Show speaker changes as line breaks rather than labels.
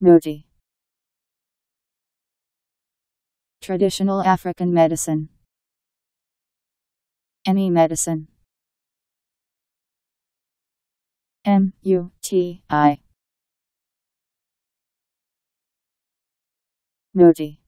Muti. Traditional African medicine. Any medicine. M U T I. Muti.